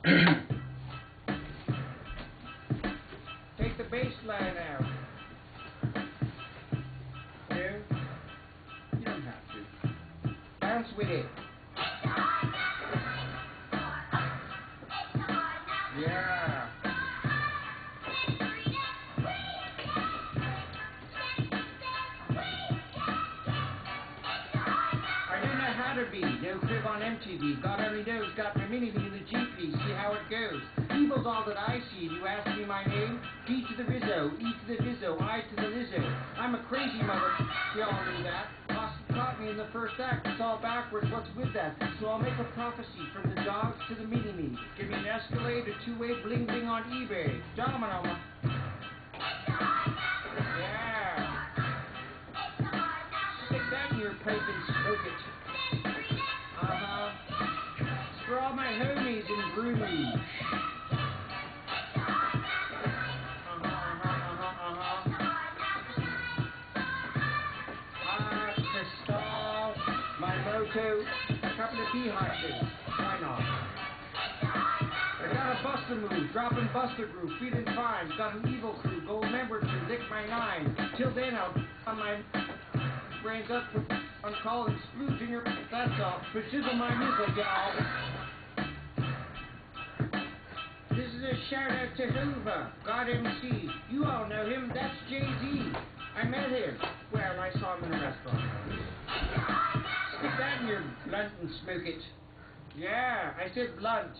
Take the bass line out. No? You don't have to. Bounce with it. Yeah. No crib on MTV. God only knows. Got my mini in the GP. See how it goes. Evil's all that I see. You ask me my name? D to the Rizzo. E to the Vizzo. I to the Lizzo. I'm a crazy mother. We all knew that. Austin caught me in the first act. It's all backwards. What's with that? So I'll make a prophecy from the dogs to the mini me. Give me an Escalade, a two-way bling bling on eBay. Domino. Yeah. Stick that in pipe and smoke it. All my homies in Bruges. My moto, a couple of beehives. Why not? I got a buster move, dropping buster groove, feeling fine. Got an evil crew, Goldmember to lick my nine. Till then, I'll on my brains up on call and splooge in your. That's all. But chisel my nizzle, y'all. Shout out to Hova, God MC. You all know him. That's Jay Z. I met him. Well, I saw him in a restaurant. Stick that in your blunt and smoke it. Yeah, I said blunt.